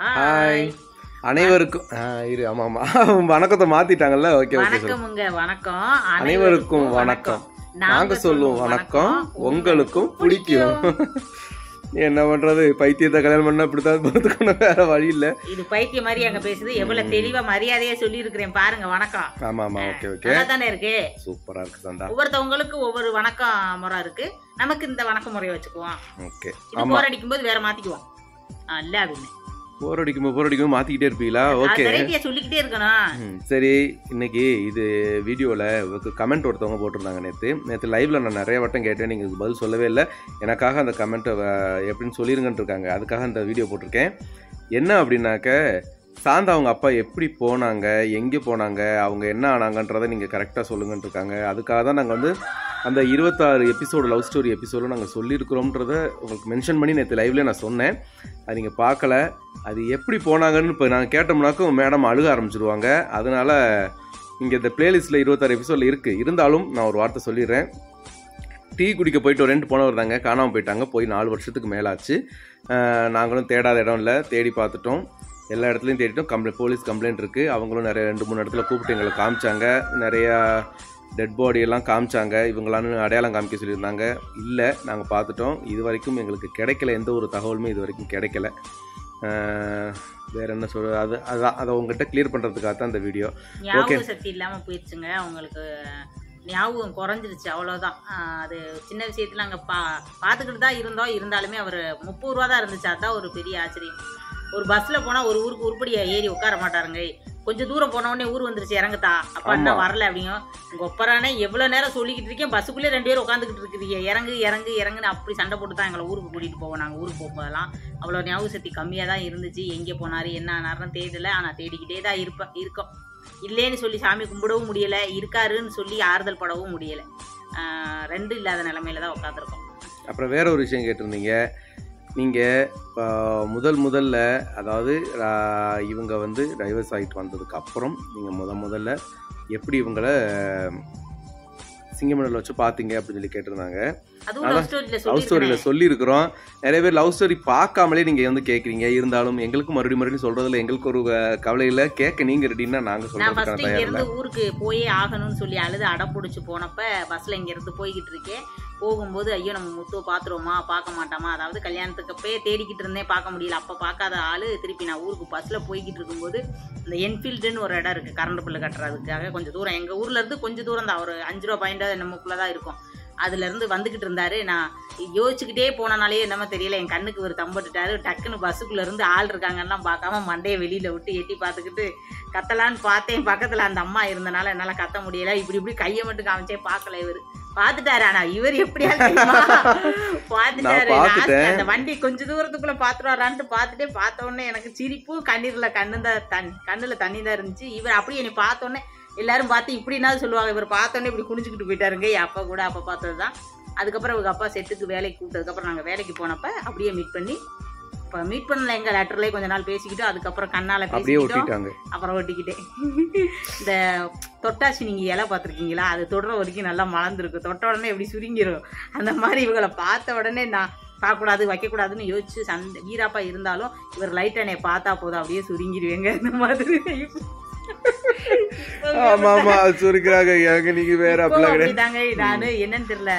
Hi அனைவருக்கும் இரு ஆமா ஆமா. வணக்கத்தை மாத்திட்டாங்கல்ல? ஓகே. வணக்கமுங்க வணக்கம். அனைவருக்கும் வணக்கம். நாங்க சொல்லுவோம் வணக்கம் உங்களுக்கும் பிடிக்கும். என்ன பண்றது? பைத்தியத்தை கல்யாணம் பண்ணா இப்படித்தான் பார்த்துக்கணும் வேற வழி இல்ல. இது பைத்திய மாதிரி அங்க பேசுது. எவ்வளவு தெளிவா மரியாதையா சொல்லி இருக்கிறேன் பாருங்க வணக்கம். ஆமா ஆமா ஓகே ஓகே. தானே இருக்கு? சூப்பரா இருக்கு சந்தா. ஒவ்வொருத்தவங்களுக்கு ஒவ்வொரு வணக்கம் முறை இருக்கு. நமக்கு இந்த வணக்க முறையை வச்சுக்குவோம். ஓகே போர் அடிக்கும் போது வேற மாத்திக்குவோம். அல்ல அப்படின்னு போர் அடிக்கும் போர் அடிக்கும் மாத்திக்கிட்டே இருப்பீங்களா? ஓகே சொல்லிக்கிட்டே இருக்கணும். சரி இன்னைக்கு இது வீடியோவில் கமெண்ட் ஒருத்தவங்க போட்டிருந்தாங்க நேற்று நேற்று லைவ்ல நான் நிறைய வட்டம் கேட்டேன் நீங்கள் பதில் சொல்லவே இல்லை. எனக்காக அந்த கமெண்ட்டை எப்படின்னு சொல்லிருங்கன்னு இருக்காங்க. அதுக்காக அந்த வீடியோ போட்டிருக்கேன். என்ன அப்படின்னாக்க சாந்தா அவங்க அப்பா எப்படி போனாங்க எங்கே போனாங்க அவங்க என்ன ஆனாங்கன்றதை நீங்கள் கரெக்டாக சொல்லுங்கன்னு இருக்காங்க. அதுக்காக தான் நாங்கள் வந்து அந்த இருபத்தாறு எபிசோடு லவ் ஸ்டோரி எபிசோடு நாங்கள் சொல்லியிருக்கிறோம்ன்றத உங்களுக்கு மென்ஷன் பண்ணி நேற்று லைவ்ல நான் சொன்னேன். அது நீங்கள் பார்க்கல. அது எப்படி போனாங்கன்னு இப்போ நாங்கள் கேட்டோம்னாக்கும் மேடம் அழுக ஆரம்பிச்சிருவாங்க. அதனால இங்கே இந்த பிளேலிஸ்ட்டில் இருபத்தாறு எபிசோடில் இருக்குது இருந்தாலும் நான் ஒரு வார்த்தை சொல்லிடுறேன். டீ குடிக்க போயிட்டு ஒரு ரெண்டு போனவர் தாங்க. காணாமல் போயிட்டாங்க. போய் நாலு வருஷத்துக்கு மேலாச்சு. நாங்களும் தேடாத இடம் இல்லை. தேடி பார்த்துட்டோம். எல்லா இடத்துலையும் தேடிட்டோம். கம்ப்ளைண்ட் போலீஸ் கம்ப்ளைண்ட் இருக்குது அவங்களும் நிறைய ரெண்டு மூணு இடத்துல கூப்பிட்டு எங்களை காமிச்சாங்க. நிறையா டெட் பாடி எல்லாம் காமிச்சாங்க. இவங்களான்னு அடையாளம் காமிக்க சொல்லியிருந்தாங்க. இல்லை நாங்கள் பார்த்துட்டோம். இது வரைக்கும் எங்களுக்கு கிடைக்கல. எந்த ஒரு தகவலுமே இது வரைக்கும் கிடைக்கல. வேற என்ன சொல்ற அது அதான் அதை உங்ககிட்ட கிளியர் பண்ணுறதுக்காக தான் இந்த வீடியோ ஞாபக சக்தி இல்லாம போயிடுச்சுங்க அவங்களுக்கு ஞாபகம் குறைஞ்சிருச்சு அவ்வளவுதான். ஆஹ் அது சின்ன விஷயத்துல அங்க பா பார்த்துக்கிட்டு தான் இருந்தோம். இருந்தாலுமே அவர் முப்பது ரூபா தான் இருந்துச்சு. அதான் ஒரு பெரிய ஆச்சரியம். ஒரு பஸ்ல போனா ஒரு ஊருக்கு உருப்படியா ஏறி உட்கார மாட்டாருங்க. கொஞ்சம் தூரம் போன உடனே ஊர் வந்துருச்சு இறங்குதா? அப்ப என்ன வரல அப்படிங்க. உங்க ஒப்பரானே எவ்வளவு நேரம் சொல்லிக்கிட்டு இருக்கேன் பஸ்ஸுக்குள்ளே ரெண்டு பேரும் உட்காந்துக்கிட்டு இருக்குதுங்க. இறங்கு இறங்கு இறங்குன்னு அப்படி சண்டை போட்டு தான் எங்களை ஊருக்கு கூட்டிட்டு போவோம் நாங்க ஊருக்கு போகும்போதெல்லாம். அவ்வளோ ஞாபக சக்தி கம்மியாக தான் இருந்துச்சு. எங்கே போனார் என்ன ஆனாருன்னு தெரியல. ஆனால் தேடிக்கிட்டே தான் இருப்பேன் இருக்கோம். இல்லைன்னு சொல்லி சாமி கும்பிடவும் முடியல. இருக்காருன்னு சொல்லி ஆறுதல் படவும் முடியல. ரெண்டு இல்லாத நிலமையில தான் உட்காந்துருக்கோம் அப்புறம் வேற ஒரு விஷயம் கேட்டிருந்தீங்க. நீங்கள் முதல் முதல்ல அதாவது இவங்க வந்து டைவர்ஸ் ஆகிட்டு வந்ததுக்கு அப்புறம் நீங்கள் முத முதல்ல எப்படி இவங்களை சிங்கமண்டல வச்சு பார்த்தீங்க அப்படின்னு சொல்லி கேட்டிருந்தாங்க. லவ் ஸ்டோரியில் சொல்லியிருக்கிறோம். நிறைய பேர் லவ் ஸ்டோரி பார்க்காமலே நீங்கள் வந்து கேட்குறீங்க இருந்தாலும் எங்களுக்கு மறுபடியும் மறுபடியும் சொல்கிறதுல எங்களுக்கு ஒரு அஹ், கவலை இல்லை. கேட்க நீங்கள் ரெடின்னா நாங்கள் இருந்து ஊருக்கு போயே ஆகணும்னு சொல்லி அழுது அடம் பிடிச்சி போனப்ப பஸ்ல இங்க இருந்து போய்கிட்டு இருக்கேன். போகும்போது ஐயோ நம்ம முத்துவை பார்த்துருவோமா பார்க்க மாட்டோமா? அதாவது கல்யாணத்துக்கு அப்பயே தேடிக்கிட்டு இருந்தேன் பார்க்க முடியல. அப்போ பார்க்காத ஆள் திருப்பி நான் ஊருக்கு பஸ்ஸில் போய்கிட்டு இருக்கும்போது இந்த என்ஃபீல்டுன்னு ஒரு இடம் இருக்குது கரண்ட் பில்லு கட்டுறதுக்காக கொஞ்சம் தூரம். எங்கள் ஊர்லேருந்து கொஞ்சம் தூரம் தான். ஒரு அஞ்சு ரூபா பாயிண்டாக நம்மக்குள்ளே தான் இருக்கும். அதுல இருந்து வந்துகிட்டு இருந்தாரு. நான் யோசிச்சுக்கிட்டே போனனாலே என்னமோ தெரியல என் கண்ணுக்கு ஒரு தம்பட்டுட்டாரு டக்குன்னு பஸ்ஸுக்குள்ள இருந்து ஆள் இருக்காங்கலாம் பார்க்காம மண்டையை வெளியில விட்டு எட்டி பார்த்துக்கிட்டு கத்தலான்னு பார்த்தேன். பக்கத்துல அந்த அம்மா இருந்தனால என்னால கத்த முடியல. இப்படி இப்படி கையை மட்டும் காமிச்சே பார்க்கல இவரு. பாத்துட்டாரு ஆனா இவர் எப்படியா பாத்துட்டாரு அந்த வண்டி கொஞ்ச தூரத்துக்குள்ள பாத்துருவாரான்ட்டு பார்த்துட்டே பார்த்த உடனே எனக்கு சிரிப்பு கண்ணீர்ல கண்ணு தான் தண்ணி கண்ணுல தண்ணி தான் இருந்துச்சு. இவர் அப்படியே என்னை பார்த்த உடனே எல்லாரும் பார்த்து இப்படின்னா சொல்லுவாங்க. இவர் பார்த்த உடனே இப்படி குனிஞ்சுக்கிட்டு போயிட்டாருங்க. என் அப்பா கூட அப்பா பார்த்ததுதான். அதுக்கப்புறம் இவங்க அப்பா செட்டுக்கு வேலைக்கு கூப்பிட்டதுக்கப்புறம் நாங்கள் வேலைக்கு போனப்ப அப்படியே மீட் பண்ணி இப்போ மீட் பண்ணல. எங்க லெட்டர்லேயே கொஞ்ச நாள் பேசிக்கிட்டோம் அதுக்கப்புறம் கண்ணால பேசிக்கிட்டோம். அப்புறம் ஒட்டிக்கிட்டேன். இந்த தொட்டாச்சி நீங்க இலை பார்த்துருக்கீங்களா? அது தொடுற வரைக்கும் நல்லா மலர்ந்துருக்கு தொட்ட உடனே எப்படி சுருங்கிரும்? அந்த மாதிரி இவங்களை பார்த்த உடனே நான் பார்க்கக்கூடாது வைக்கக்கூடாதுன்னு யோசிச்சு சண்டை வீராப்பா இருந்தாலும் இவர் லைட் என்னை பார்த்தா போதும். அப்படியே சுருங்கிடுவேங்க இந்த மாதிரி. ஆமா ஆமா சுருக்கிறாங்க. எங்க நீங்க வேற அப்படிதாங்க நானு என்னன்னு தெரியல.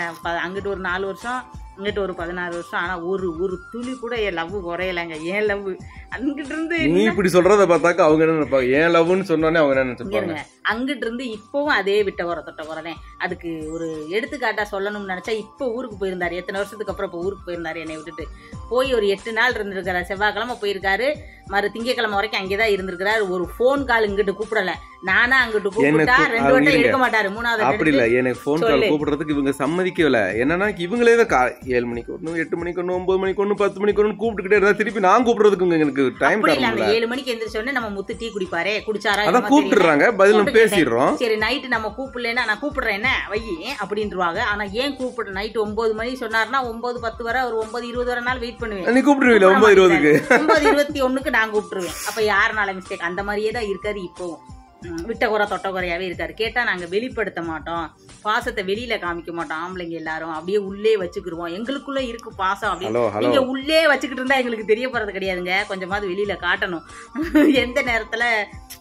அங்கிட்டு ஒரு நாலு வருஷம் இங்கிட்டு ஒரு பதினாறு வருஷம். ஆனா ஒரு ஒரு துளி கூட என் லவ் குறையலைங்க. ஏன் லவ் அங்கிட்டு இருந்து நீ இப்படி சொல்றத பார்த்தாக்க அவங்க என்ன நினைப்பாங்க? ஏன் லவ்னு சொன்னோடனே அவங்க என்ன நினைச்சிருப்பாங்க? அங்கிட்டு இருந்து இப்பவும் அதே விட்ட குறை தொட்ட குறைதான் அதுக்கு ஒரு எடுத்துக்காட்டா சொல்லணும்னு நினைச்சா இப்போ ஊருக்கு போயிருந்தாரு. எத்தனை வருஷத்துக்கு அப்புறம் இப்போ ஊருக்கு போயிருந்தாரு என்னை விட்டுட்டு. போய் ஒரு எட்டு நாள் இருந்திருக்காரு செவ்வாய்க்கிழமை போயிருக்காரு. மறு திங்கக்கிழமை வரைக்கும் அங்கேதான் இருந்திருக்கிறாரு. ஒரு ஃபோன் கால் இங்கிட்டு கூப்பிடல. நானா அங்கிட்டு கூப்பிட்டா ரெண்டு வட்டம் இருங்க. எடுக்க மாட்டாரு மூணாவது அப்படி இல்ல எனக்கு ஃபோன் கால். கூப்பிடுறதுக்கு இவங்க சம்மதிக்கல என்னன்னா இவங்களே தான் ஏழு மணிக்கு ஒண்ணு எட்டு மணிக்கு ஒண்ணு ஒன்பது மணிக்கு ஒண்ணு பத்து மணிக்கு ஒண்ணு கூப்பிட்டுக்கிட்டே இருந்தா திருப்பி நான் கூப்பிடுறதுக்கு எனக்கு டைம் இல்ல ஏழு மணிக்கு எந்திரிச்ச உடனே நம்ம முத்து டீ குடிப்பாரே குடிச்சாரா அதான். கூப்பிட்டுறாங்க பதில் பேசிடுறோம். சரி நைட்டு நம்ம கூப்பிடலன்னா நான் கூப்பிடுறேன் என்ன? வை அப்படின்ட்டுருவாங்க ஆனா ஏன் கூப்பிடு நைட் ஒன்பது மணி சொன்னாருன்னா ஒன்பது பத்து வரை ஒரு ஒன்பது இருபது வரை நாள் வெயிட் பண்ணுவேன். நீ கூப்பிட்டுருவீல ஒன்பது இருபதுக்கு? ஒன்பது இருபத்தி ஒண்ணுக்கு நான் கூப்பிட்டுருவேன். அப்ப யாருனால மிஸ்டேக் அந்த மாதிரியே தான் இருக்காரு இப்பவும் விட்ட குறை தொட்ட குறையாவே இருக்காரு. கேட்டா நாங்க வெளிப்படுத்த மாட்டோம். பாசத்தை வெளியில காமிக்க மாட்டோம். ஆம்பளைங்க எல்லாரும் அப்படியே உள்ளே வச்சுக்கிடுவோம். எங்களுக்குள்ள இருக்கு பாசம் அப்படின்னு. நீங்க உள்ளே வச்சுக்கிட்டு இருந்தா எங்களுக்கு தெரிய போறது கிடையாதுங்க. கொஞ்சமாவது வெளியில காட்டணும். எந்த நேரத்துல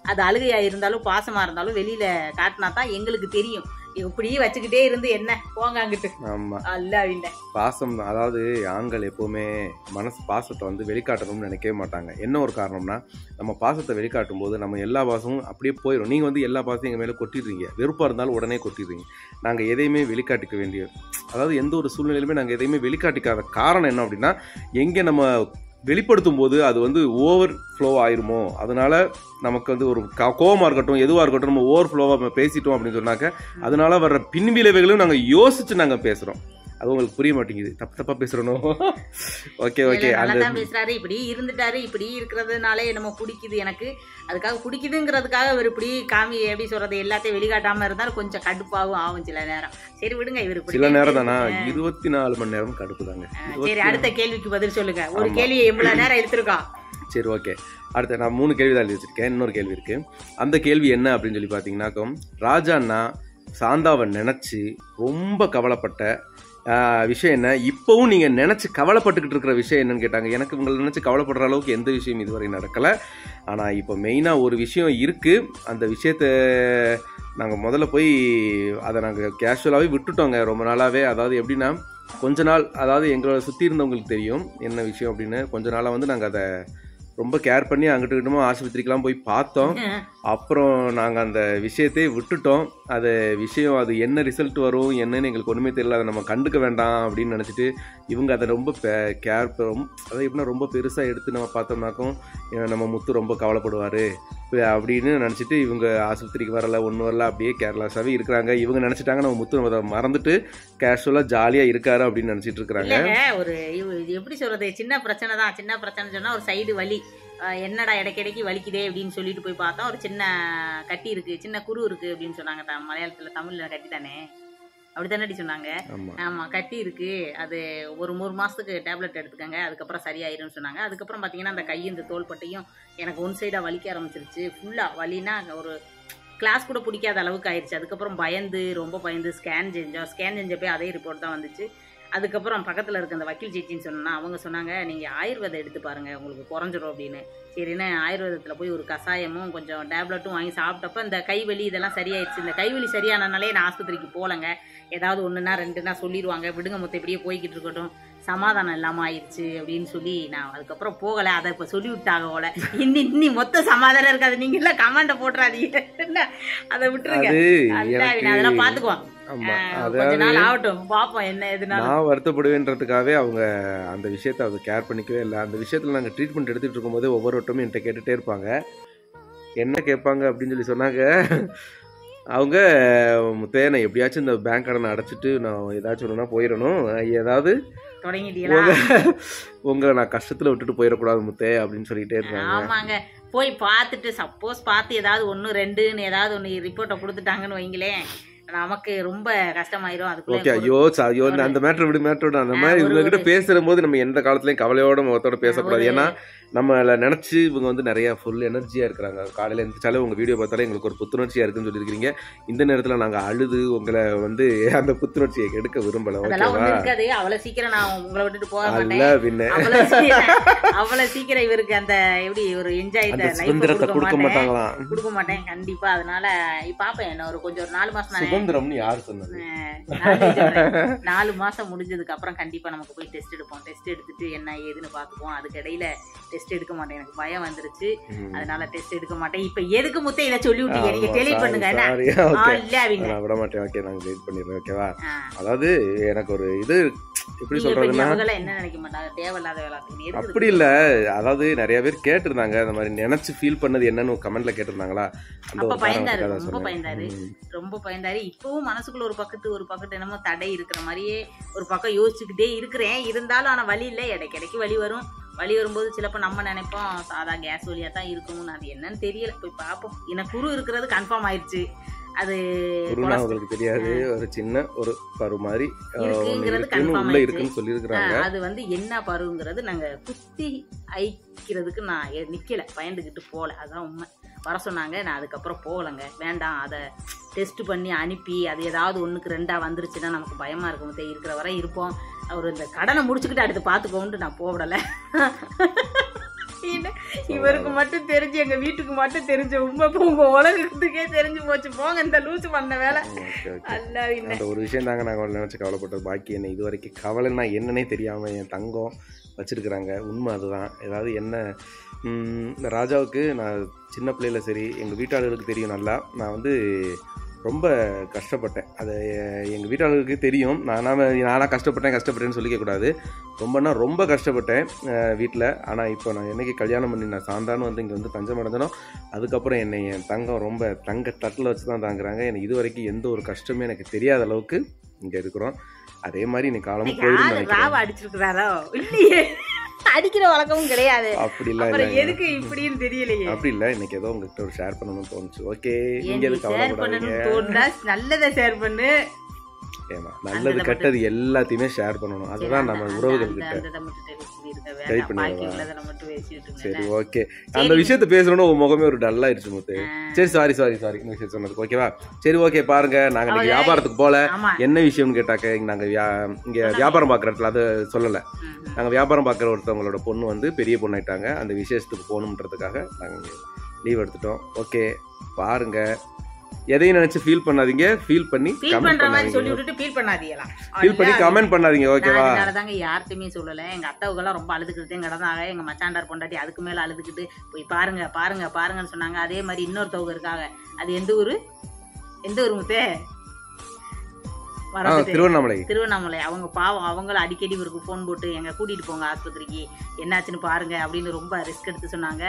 அது அழுகையா இருந்தாலும் பாசமா இருந்தாலும் வெளியில காட்டினா தான் எங்களுக்கு தெரியும். இப்படியே வச்சுக்கிட்டே இருந்து என்ன? போங்க அங்கிட்டு. ஆமா. அல்லாவில்ல பாசம் தான். அதாவது ஆண்கள் எப்போவுமே மனசு பாசத்தை வந்து வெளிக்காட்டணும்னு நினைக்கவே மாட்டாங்க. என்ன ஒரு காரணம்னா நம்ம பாசத்தை வெளிக்காட்டும் போது நம்ம எல்லா பாசமும் அப்படியே போயிடும் நீங்கள் வந்து எல்லா பாசத்தையும் எங்கள் மேலே கொட்டிடுறீங்க. வெறுப்பாக இருந்தாலும் உடனே கொட்டிடுறீங்க. நாங்கள் எதையுமே வெளிக்காட்டிக்க வேண்டிய அதாவது எந்த ஒரு சூழ்நிலையிலுமே நாங்கள் எதையுமே வெளிக்காட்டிக்காத காரணம் என்ன அப்படின்னா எங்கே நம்ம வெளிப்படுத்தும் போது அது வந்து ஓவர் ஃப்ளோ ஆயிருமோ? அதனால நமக்கு வந்து ஒரு க- இருக்கட்டும் எதுவாக இருக்கட்டும் நம்ம ஓவர் ஃப்ளோவாக பேசிட்டோம் அப்படின்னு சொன்னாக்க அதனால வர்ற பின்விளைவுகளும் நாங்கள் யோசிச்சு நாங்கள் பேசுகிறோம் அது உங்களுக்கு புரிய மாட்டேங்குது. தப்பு தப்பா பேசுறணும் ஓகே ஓகே நல்லா அந்த தான் பேசுறாரு. இப்படி இருந்துட்டாரு இப்படி இருக்கிறதுனாலே என்னமோ பிடிக்குது எனக்கு. அதுக்காக பிடிக்குதுங்கிறதுக்காக இவர் இப்படி காமி எப்படி சொல்றது எல்லாத்தையும் வெளிக்காட்டாம இருந்தாலும் கொஞ்சம் கடுப்பாகவும் ஆகும் சில நேரம். சரி விடுங்க இவர் சில நேரம் தானா இருபத்தி நாலு மணி நேரம் கடுப்பு தாங்க சரி அடுத்த கேள்விக்கு பதில் சொல்லுங்க. ஒரு ஆமா. கேள்வி எவ்வளவு நேரம் எடுத்திருக்கோம் சரி ஓகே அடுத்து நான் மூணு கேள்வி தான் எழுதி வச்சிருக்கேன் இன்னொரு கேள்வி இருக்கு. அந்த கேள்வி என்ன அப்படின்னு சொல்லி பார்த்தீங்கன்னாக்கும் ராஜாண்ணா சாந்தாவை நினச்சி ரொம்ப கவலைப்பட்ட விஷயம் என்ன? இப்போவும் நீங்கள் நினச்சி கவலைப்பட்டுக்கிட்டு இருக்கிற விஷயம் என்னன்னு கேட்டாங்க. எனக்கு உங்களை நினச்சி கவலைப்படுற அளவுக்கு எந்த விஷயம் இதுவரை நடக்கலை. ஆனால் இப்போ மெயினாக ஒரு விஷயம் இருக்குது அந்த விஷயத்த நாங்கள் முதல்ல போய் அதை நாங்கள் கேஷுவலாகவே விட்டுட்டோங்க. ரொம்ப நாளாகவே அதாவது எப்படின்னா கொஞ்ச நாள் அதாவது எங்களை சுற்றி இருந்தவங்களுக்கு தெரியும் என்ன விஷயம் அப்படின்னு. கொஞ்ச நாளாக வந்து நாங்கள் அதை ரொம்ப கேர் பண்ணி அங்கிட்டு இங்கிட்டுமா ஆஸ்பத்திரிக்கெலாம் போய் பார்த்தோம். அப்புறம் நாங்கள் அந்த விஷயத்தையே விட்டுட்டோம். அது விஷயம் அது என்ன ரிசல்ட் வரும் என்னன்னு எங்களுக்கு ஒன்றுமே தெரியல. அதை நம்ம கண்டுக்க வேண்டாம் அப்படின்னு நினச்சிட்டு இவங்க அதை ரொம்ப கேர் அதாவது எப்படின்னா ரொம்ப பெருசாக எடுத்து நம்ம பார்த்தோம்னாக்கும் நம்ம முத்து ரொம்ப கவலைப்படுவார். அப்படின்னு நினச்சிட்டு இவங்க ஆஸ்பத்திரிக்கு வரல ஒன்றும் வரல அப்படியே கேர்லெஸ்ஸாகவே இருக்கிறாங்க. இவங்க நினச்சிட்டாங்க நம்ம முத்து அதை மறந்துட்டு கேஷுவலாக ஜாலியாக இருக்காரு அப்படின்னு நினச்சிட்டு இருக்கிறாங்க. ஒரு எப்படி சொல்றது? சின்ன பிரச்சனை தான். சின்ன பிரச்சனை சொன்னா ஒரு சைடு வலி. என்னடா இடைக்கிடைக்கு வலிக்குதே அப்படின்னு சொல்லிட்டு போய் பார்த்தோம். ஒரு சின்ன கட்டி இருக்கு சின்ன குரு இருக்கு அப்படின்னு சொன்னாங்க. த- மலையாளத்துல தமிழ்ல கட்டி தானே? அப்படித்தானடி சொன்னாங்க. ஆமாம் ஆமா கட்டி இருக்கு. அது ஒரு மூணு மாசத்துக்கு டேப்லெட் எடுத்துக்கங்க அதுக்கப்புறம் சரியாயிரும்னு சொன்னாங்க. அதுக்கப்புறம் பாத்தீங்கன்னா அந்த கை இந்த தோள்பட்டையும் எனக்கு ஒன் சைடா வலிக்க ஆரம்பிச்சிருச்சு. ஃபுல்லா வலினா ஒரு கிளாஸ் கூட பிடிக்காத அளவுக்கு ஆயிடுச்சு அதுக்கப்புறம் பயந்து ரொம்ப பயந்து ஸ்கேன் செஞ்சோம். ஸ்கேன் செஞ்சப்பே அதே ரிப்போர்ட் தான் வந்துச்சு. அதுக்கப்புறம் பக்கத்தில் இருக்க அந்த வக்கீல் சேச்சின்னு சொன்னா அவங்க சொன்னாங்க நீங்கள் ஆயுர்வேதம் எடுத்து பாருங்க உங்களுக்கு குறைஞ்சிரும் அப்படின்னு. சரின்னு ஆயுர்வேதத்தில் போய் ஒரு கஷாயமும் கொஞ்சம் டேப்லெட்டும் வாங்கி சாப்பிட்டப்ப இந்த கைவலி இதெல்லாம் சரியாயிடுச்சு. இந்த கைவலி சரியானனாலே நான் ஆஸ்பத்திரிக்கு போகலங்க. ஏதாவது ஒன்றுனா ரெண்டுனா சொல்லிடுவாங்க விடுங்க மொத்தம் இப்படியே போய்கிட்டு இருக்கட்டும். சமாதானம் இல்லாமல் ஆயிடுச்சு அப்படின்னு சொல்லி நான் அதுக்கப்புறம் போகலை. அதை இப்போ சொல்லி விட்டாங்க போல. இன்னி இன்னி மொத்த சமாதானம் இருக்காது. நீங்க எல்லாம் கமெண்ட்டை போட்டுறாதீங்க. அதை விட்டுருங்க. அதெல்லாம் பார்த்துக்குவோம் ஆமா கொஞ்ச நாள் ஆகட்டும். பார்ப்போம் என்ன எதுனாலும். நான் வருத்தப்படுவேன்றதுக்காகவே அவங்க அந்த விஷயத்தை அவங்க கேர் பண்ணிக்கவே இல்லை. அந்த விஷயத்தில் நாங்கள் ட்ரீட்மெண்ட் எடுத்துகிட்டு இருக்கும்போது ஒவ்வொரு வட்டமும் என்கிட்ட கேட்டுகிட்டே இருப்பாங்க. என்ன கேட்பாங்க அப்படின்னு சொல்லி சொன்னாங்க. அவங்க நான் எப்படியாச்சும் இந்த பேங்க் கடனை அடைச்சிட்டு நான் ஏதாச்சும் ஒன்றுனா போயிடணும். ஏதாவது உங்களை நான் கஷ்டத்தில் விட்டுட்டு போயிடக்கூடாது முத்தே அப்படின்னு சொல்லிட்டே இருந்தாங்க ஆமாங்க. போய் பார்த்துட்டு சப்போஸ் பார்த்து ஏதாவது ஒன்று ரெண்டுன்னு ஏதாவது ஒன்று ரிப்போர்ட்டை கொடுத்துட்டாங்கன்னு வைங்களேன். நமக்கு ரொம்ப கஷ்டமாயிரும். ஓகே ஐயோ ஐயோ அந்த மேட்ரு விடு மேட்ரு அந்த மாதிரி இவங்க கிட்ட பேசுற போது நம்ம எந்த காலத்துலயும் கவலையோட முகத்தோட பேசக்கூடாது. ஏன்னா நம்மள நினைச்சு இவங்க வந்து நிறைய ஃபுல் எனர்ஜியா இருக்கிறாங்க. காலையில எந்திரிச்சாலே உங்க வீடியோ பார்த்தாலே எங்களுக்கு ஒரு புத்துணர்ச்சியா இருக்குன்னு சொல்லியிருக்கீங்க இந்த நேரத்துல நாங்க அழுது உங்களை வந்து அந்த புத்துணர்ச்சியை எடுக்க விரும்பல. ஓகேவா அவ்வளவு சீக்கிரம் நான் உங்களை விட்டுட்டு போக அவ்வளவு சீக்கிரம் இவருக்கு அந்த எப்படி ஒரு என்ஜாய் சுதந்திரத்தை கொடுக்க மாட்டாங்களாம். கொடுக்க மாட்டேன் கண்டிப்பா. அதனால இப்ப பாப்பேன் என்ன ஒரு கொஞ்சம் ஒரு நாலு மாசம் தானே சுதந்திரம்னு யார் சொன்னது. நாலு மாசம் முடிஞ்சதுக்கு அப்புறம் கண்டிப்பா நமக்கு போய் டெஸ்ட் எடுப்போம். டெஸ்ட் எடுத்துட்டு என்ன ஏதுன்னு பாத்துக்குவோம் அதுக்கு இடையில டெஸ்ட் எடுக்க மாட்டேன். எனக்கு பயம் வந்துருச்சு. அதனால டெஸ்ட் எடுக்க மாட்டேன். இப்ப எதுக்கு முத்தை இதை சொல்லி விட்டீங்க? நீங்க டெலிட் பண்ணுங்க நான் விட மாட்டேன். ஓகே நாங்க வெயிட் பண்ணிடுறோம் ஓகேவா. அதாவது எனக்கு ஒரு இது எப்படி சொல்றதுன்னா என்ன நினைக்க மாட்டாங்க? தேவையில்லாத வேலை அப்படி இல்ல. அதாவது நிறைய பேர் கேட்டிருந்தாங்க அந்த மாதிரி நினைச்சு ஃபீல் பண்ணது என்னன்னு கமெண்ட்ல கேட்டிருந்தாங்களா? அப்ப பயந்தாரு ரொம்ப. பயந்தாரு. ரொம்ப பயந்தாரு. இப்பவும் மனசுக்குள்ள ஒரு பக்கத்து ஒரு பக்கத்து என்னமோ தடை இருக்கிற மாதிரியே ஒரு பக்கம் யோசிச்சுக்கிட்டே இருக்கிறேன். இருந்தாலும் ஆனா வலி இல்லை. இடைக்கிடைக்கு வலி வரும். வலி வரும்போது சிலப்ப நம்ம நினைப்போம் சாதா கேஸ் வழியா தான் இருக்கும்னு அது என்னன்னு தெரியல. போய் பார்ப்போம். எனக்கு குரு இருக்கிறது கன்ஃபார்ம் ஆயிடுச்சு அது உங்களுக்கு தெரியாது. ஒரு சின்ன ஒரு பரு மாதிரி இருக்குன்னு சொல்லியிருக்கிறாங்க. அது வந்து என்ன பருங்கிறது நாங்க குத்தி ஐக்கிறதுக்கு நான் நிக்கல பயந்துகிட்டு போல. அதான் உண்மை. வர சொன்னாங்க. நான் அதுக்கப்புறம் போகலைங்க. வேண்டாம். அதை டெஸ்ட் பண்ணி அனுப்பி அது ஏதாவது ஒன்றுக்கு ரெண்டாக வந்துருச்சுன்னா நமக்கு பயமாக இருக்கும். முத்தை இருக்கிற வரை இருப்போம். அவர் இந்த கடனை முடிச்சுக்கிட்டு அடுத்து பார்த்துக்கோன்ட்டு நான் என்ன, இவருக்கு மட்டும் தெரிஞ்சு எங்க வீட்டுக்கு மட்டும் தெரிஞ்ச உண்மை உங்க உலகத்துக்கே தெரிஞ்சு போச்சு. போங்க இந்த லூசு பண்ண வேலை. அல்ல அந்த ஒரு விஷயம் தாங்க நாங்கள் நினச்சி கவலைப்பட்டது. பாக்கி என்ன இது வரைக்கும் கவலைன்னா என்னன்னே தெரியாமல் என் தங்கம் வச்சுருக்குறாங்க. உண்மை அதுதான். ஏதாவது என்ன இந்த ராஜாவுக்கு நான் சின்ன பிள்ளையில் சரி எங்கள் வீட்டாளர்களுக்கு தெரியும் நல்லா. நான் வந்து ரொம்ப கஷ்டப்பட்டேன். அது எங்கள் வீட்டாளர்களுக்கு தெரியும். நானாக நானாக கஷ்டப்பட்டேன் கஷ்டப்பட்டேன்னு சொல்லிக்கக்கூடாது ரொம்பனா ரொம்ப கஷ்டப்பட்டேன் வீட்டில் ஆனால் இப்போ நான் என்னைக்கு கல்யாணம் பண்ணி நான் சாந்தான்னு வந்து இங்கே வந்து தஞ்சம் அடைஞ்சனோ அதுக்கப்புறம் என்னை என் தங்கம் ரொம்ப தங்க தட்டில் வச்சு தான் தாங்குறாங்க. எனக்கு இது வரைக்கும் எந்த ஒரு கஷ்டமே எனக்கு தெரியாத அளவுக்கு இங்கே இருக்கிறோம். அதே மாதிரி இன்னைக்கு காலமும் இன்னைக்கு போயிடும் ராவ அடிச்சிருக்கிறாரோ? இல்லையே. அடிக்கிற வழக்கமும் கிடையாது. அப்படி இல்லை எதுக்கு இப்படின்னு தெரியலையே. அப்படி இல்லை இன்னைக்கு ஏதோ உங்ககிட்ட ஒரு ஷேர் பண்ணணும்னு தோணுச்சு. ஓகே நீங்க ஷேர் கவலைப்படாதீங்க. நல்லதை ஷேர் பண்ணு. ஏமா நல்லது கெட்டது எல்லாத்தையுமே ஷேர் பண்ணணும். அதுதான் நம்ம உறவுகள் கிட்ட அந்த இதை மட்டும் delete பண்ணிருங்க. Delete வேண்டாம். பண்ணிடவா? பாக்கி உள்ளதை மட்டும் பேசிட்டு சரி. ஓகே அந்த விஷயத்த பேசணும்னு உன் முகமே ஒரு டல் ஆயிடுச்சு முத்து. சரி சாரி சாரி சாரி இந்த விஷயம் சொன்னதுக்கு ஓகேவா சரி ஓகே பாருங்க. நாங்க இன்னைக்கு வியாபாரத்துக்கு போல. என்ன விஷயம்னு கேட்டாக்க நாங்க இங்க வியாபாரம் பார்க்குற இடத்துல அது சொல்லல. ம், ம். நாங்க வியாபாரம் பார்க்குற ஒருத்தவங்களோட பொண்ணு வந்து பெரிய பொண்ணு ஆயிட்டாங்க அந்த விசேஷத்துக்கு போகணுன்றதுக்காக நாங்க லீவ் எடுத்துட்டோம். ஓகே பாருங்க. எதையும் நினைச்சு ஃபீல் பண்ணாதீங்க. ஃபீல் பண்ணி ஃபீல் பண்ற மாதிரி சொல்லி விட்டுட்டு ஃபீல் பண்ணாதீங்களாம். ஃபீல் பண்ணி கமெண்ட் பண்ணாதீங்க ஓகேவா அதனாலதாங்க யார்கிட்டயுமே சொல்லல. எங்க அத்தாவுக்கெல்லாம் ரொம்ப அழுதுகிட்டு கிடந்தாங்க எங்க மச்சாண்டார் பொண்டாட்டி அதுக்கு மேல அழுதுகிட்டு போய் பாருங்க பாருங்க பாருங்கன்னு சொன்னாங்க. அதே மாதிரி இன்னொருத்தவங்க இருக்காங்க. அது எந்த ஊரு? எந்த ஊர் முத்தே? திருவண்ணாமலை. திருவண்ணாமலை. அவங்க பாவம் அவங்கள அடிக்கடி இவருக்கு ஃபோன் போட்டு எங்க கூட்டிட்டு போங்க ஆஸ்பத்திரிக்கு. என்னாச்சுன்னு பாருங்க அப்படின்னு ரொம்ப ரிஸ்க் எடுத்து சொன்னாங்க.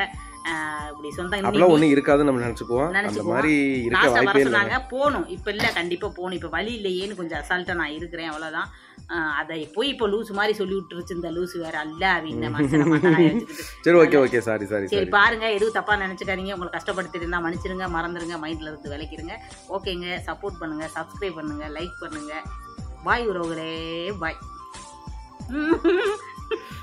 இப்படி சொந்தம் அப்பெல்லாம் இன்னி- ஒண்ணும் இருக்காதுன்னு நம்ம நினைச்சுக்குவோம். அந்த. மாதிரி இருக்க வாய்ப்பே இல்லை சொன்னாங்க போகணும். இப்ப இல்ல கண்டிப்பா போகணும். இப்ப வழி இல்லையேன்னு கொஞ்சம் அசால்ட்டா நான் இருக்கிறேன் அவ்வளவுதான். அதை போய் இப்போ லூசு மாதிரி சொல்லி விட்டுருச்சு இந்த லூசு வேற. அல்ல வச்சுக்கிட்டு சரி ஓகே ஓகே சாரி சாரி சரி சாரி பாருங்க எதுவும் தப்பா நினைச்சுக்காதீங்க. உங்களை கஷ்டப்படுத்திட்டு இருந்தா மன்னிச்சிருங்க மறந்துருங்க மைண்ட்ல இருந்து விளக்கிடுங்க ஓகேங்க சப்போர்ட் பண்ணுங்க சப்ஸ்கிரைப் பண்ணுங்க லைக் பண்ணுங்க. பாய் உறவுகளே பாய்